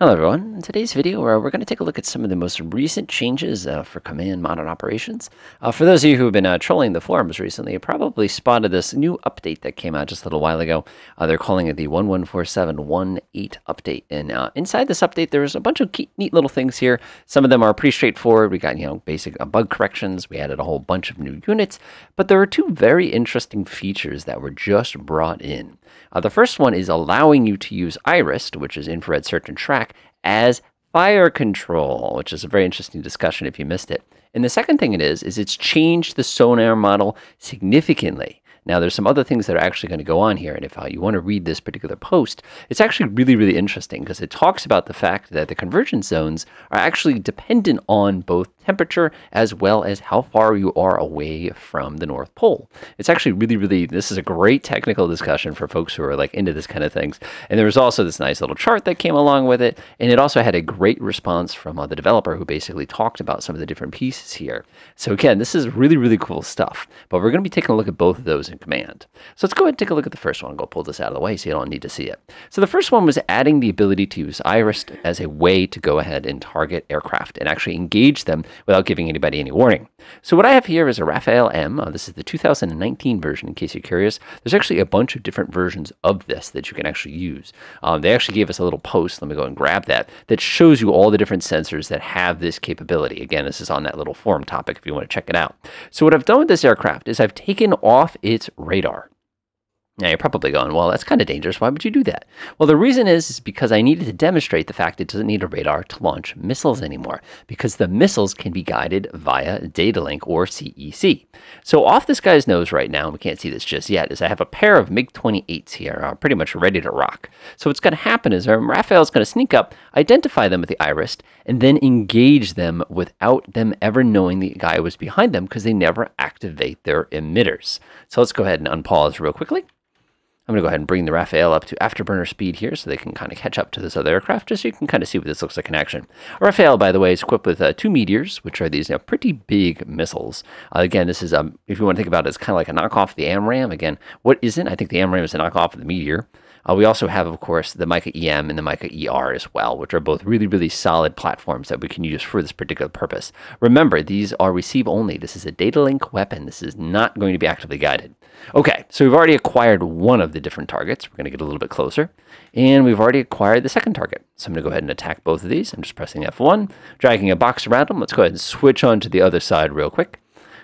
Hello everyone. In today's video, uh, we're going to take a look at some of the most recent changes uh, for Command Modern Operations. Uh, for those of you who have been uh, trolling the forums recently, you probably spotted this new update that came out just a little while ago. Uh, they're calling it the 114718 update. And inside this update, there's a bunch of neat little things here. Some of them are pretty straightforward. We got, you know, basic bug corrections. We added a whole bunch of new units. But there are two very interesting features that were just brought in. the first one is allowing you to use IRST, which is infrared search and track, as fire control, which is a very interesting discussion if you missed it. And the second thing it is, is it's changed the sonar model significantly. Now, there's some other things that are actually going to go on here. And if uh, you want to read this particular post, it's actually really, really interesting because it talks about the fact that the convergence zones are actually dependent on both temperature as well as how far you are away from the North Pole. It's actually really, really, this is a great technical discussion for folks who are like into this kind of things. And there was also this nice little chart that came along with it. And it also had a great response from uh, the developer who basically talked about some of the different pieces here. So again, this is really, really cool stuff. But we're going to be taking a look at both of those in command. So let's go ahead and take a look at the first one. Go pull this out of the way so you don't need to see it. So the first one was adding the ability to use IRST as a way to go ahead and target aircraft and actually engage them without giving anybody any warning. So what I have here is a Rafale M. Uh, this is the 2019 version, in case you're curious. There's actually a bunch of different versions of this that you can actually use. Um, they actually gave us a little post, let me go and grab that, that shows you all the different sensors that have this capability. Again, this is on that little forum topic if you want to check it out. So what I've done with this aircraft is I've taken off its radar. Now you're probably going, well, that's kind of dangerous. Why would you do that? Well, the reason is, is because I needed to demonstrate the fact it doesn't need a radar to launch missiles anymore, because the missiles can be guided via data link or CEC. So off this guy's nose right now, we can't see this just yet, is I have a pair of MiG-28s here, uh, pretty much ready to rock. So what's going to happen is um, Rafale's going to sneak up, identify them with the IRST, and then engage them without them ever knowing the guy was behind them because they never activate their emitters. So let's go ahead and unpause real quickly. I'm going to go ahead and bring the Rafale up to afterburner speed here so they can kind of catch up to this other aircraft, just so you can kind of see what this looks like in action. Rafale, by the way, is equipped with uh, two Meteors, which are these you know, pretty big missiles. Uh, again, this is, um, if you want to think about it, it's kind of like a knockoff of the AMRAAM. Again, what isn't? I think the AMRAAM is a knockoff of the Meteor. Uh, we also have, of course, the Mica EM and the Mica ER as well, which are both really, really solid platforms that we can use for this particular purpose. Remember, these are receive only. This is a data link weapon. This is not going to be actively guided. Okay, so we've already acquired one of the different targets. We're going to get a little bit closer. And we've already acquired the second target. So I'm going to go ahead and attack both of these. I'm just pressing F1, dragging a box around them. Let's go ahead and switch on to the other side real quick.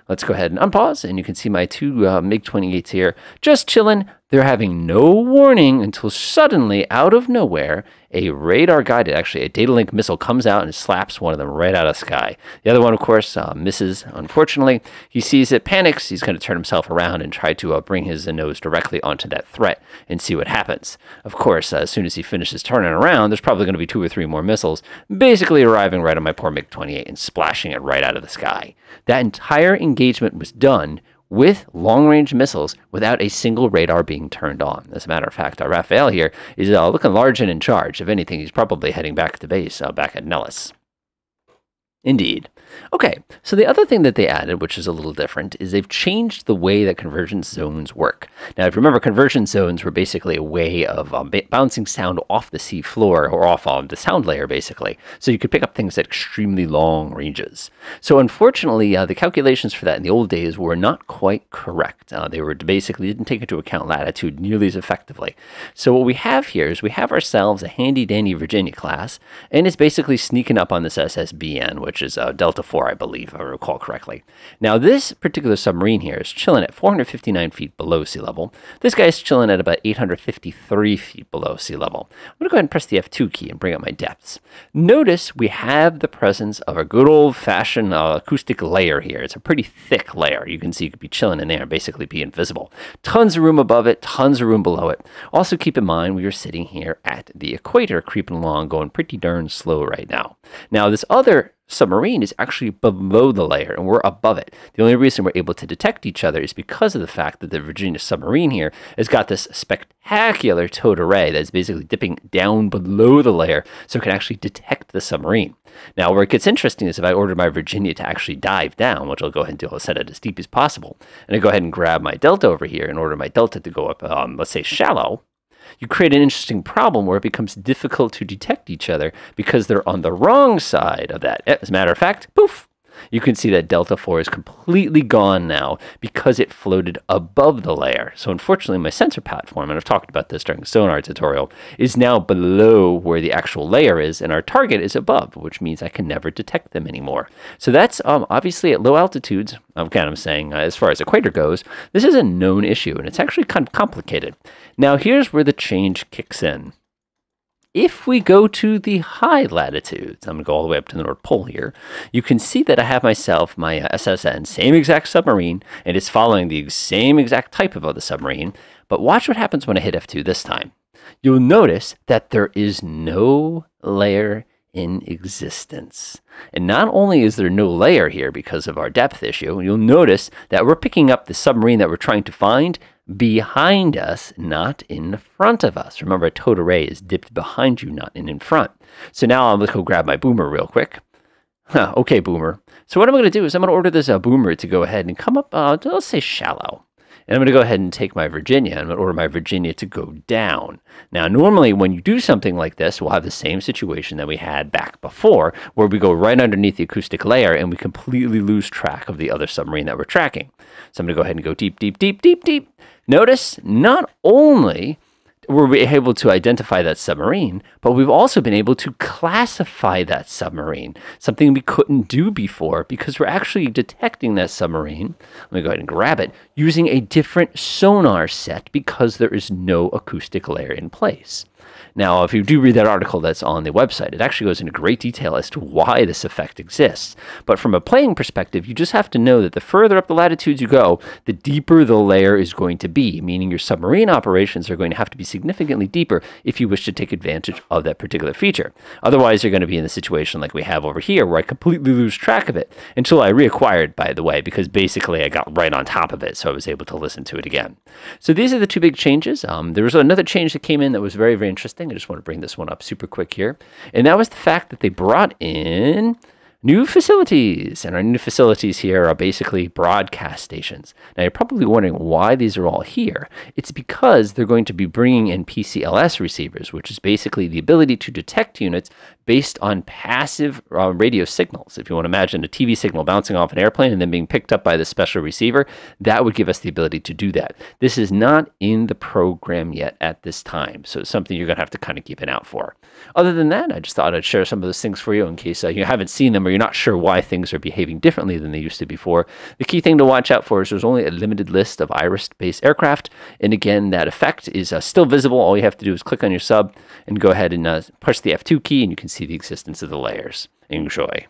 Let's go ahead and unpause, and you can see my two uh, MiG-28s here just chilling. They're having no warning until suddenly, out of nowhere, a radar guided, actually a data link missile comes out and slaps one of them right out of the sky. The other one, of course, uh, misses, unfortunately. He sees it, panics. He's going to turn himself around and try to uh, bring his nose directly onto that threat and see what happens. Of course, uh, as soon as he finishes turning around, there's probably going to be two or three more missiles basically arriving right on my poor MiG 28 and splashing it right out of the sky. That entire engagement was done with long range missiles without a single radar being turned on. As a matter of fact, our Rafale here is uh, looking large and in charge. If anything, he's probably heading back to base uh, back at Nellis. Indeed. Okay, so the other thing that they added, which is a little different, is they've changed the way that convergence zones work. Now, if you remember, convergence zones were basically a way of um, bouncing sound off the sea floor or off of the sound layer, basically, so you could pick up things at extremely long ranges. So, unfortunately, uh, the calculations for that in the old days were not quite correct. Uh, they were basically didn't take into account latitude nearly as effectively. So, what we have here is we have ourselves a handy dandy Virginia class, and it's basically sneaking up on this SSBN, which is uh, Delta 4, I believe, if I recall correctly. Now, this particular submarine here is chilling at 459 feet below sea level. This guy is chilling at about 853 feet below sea level. I'm going to go ahead and press the F2 key and bring up my depths. Notice we have the presence of a good old-fashioned uh, acoustic layer here. It's a pretty thick layer. You can see you could be chilling in there basically be invisible. Tons of room above it, tons of room below it. Also, keep in mind we are sitting here at the equator, creeping along, going pretty darn slow right now. Now, this other submarine is actually below the layer and we're above it. The only reason we're able to detect each other is because of the fact that the Virginia submarine here has got this spectacular towed array that's basically dipping down below the layer so it can actually detect the submarine. Now, where it gets interesting is if I order my Virginia to actually dive down, which I'll go ahead and do, I'll set it as deep as possible, and I go ahead and grab my Delta over here and order my Delta to go up, um, let's say shallow, you create an interesting problem where it becomes difficult to detect each other because they're on the wrong side of that. As a matter of fact, poof, you can see that delta 4 is completely gone now because it floated above the layer. So unfortunately, my sensor platform, and I've talked about this during the sonar tutorial, is now below where the actual layer is, and our target is above, which means I can never detect them anymore. So that's um, obviously at low altitudes, I'm kind of saying, uh, as far as equator goes, this is a known issue, and it's actually kind of complicated. Now here's where the change kicks in. If we go to the high latitudes, I'm going to go all the way up to the North Pole here, you can see that I have myself my uh, SSN, same exact submarine, and it's following the same exact type of other submarine. But watch what happens when I hit F2 this time. You'll notice that there is no layer in existence. And not only is there no layer here because of our depth issue, you'll notice that we're picking up the submarine that we're trying to find behind us, not in front of us. Remember, a towed array is dipped behind you, not in in front. So now I'm going to go grab my boomer real quick. Huh, okay, boomer. So what I'm going to do is I'm going to order this uh, boomer to go ahead and come up, uh, let's say shallow. And I'm going to go ahead and take my Virginia. I'm going to order my Virginia to go down. Now, normally when you do something like this, we'll have the same situation that we had back before, where we go right underneath the acoustic layer and we completely lose track of the other submarine that we're tracking. So I'm going to go ahead and go deep, deep, deep, deep, deep. Notice not only were we able to identify that submarine, but we've also been able to classify that submarine, something we couldn't do before because we're actually detecting that submarine. Let me go ahead and grab it using a different sonar set because there is no acoustic layer in place. Now, if you do read that article that's on the website, it actually goes into great detail as to why this effect exists. But from a playing perspective, you just have to know that the further up the latitudes you go, the deeper the layer is going to be, meaning your submarine operations are going to have to be significantly deeper if you wish to take advantage of that particular feature. Otherwise, you're going to be in the situation like we have over here, where I completely lose track of it until I reacquired, by the way, because basically I got right on top of it, so I was able to listen to it again. So these are the two big changes. Um, there was another change that came in that was very, very interesting. I just want to bring this one up super quick here. And that was the fact that they brought in new facilities. And our new facilities here are basically broadcast stations. Now, you're probably wondering why these are all here. It's because they're going to be bringing in PCLS receivers, which is basically the ability to detect units based on passive uh, radio signals. If you want to imagine a TV signal bouncing off an airplane and then being picked up by the special receiver, that would give us the ability to do that. This is not in the program yet at this time, so it's something you're going to have to kind of keep an eye out for. Other than that, I just thought I'd share some of those things for you in case uh, you haven't seen them or you're not sure why things are behaving differently than they used to before. The key thing to watch out for is there's only a limited list of IRST-based aircraft, and again, that effect is uh, still visible. All you have to do is click on your sub and go ahead and uh, push the F2 key, and you can see the existence of the layers. Enjoy.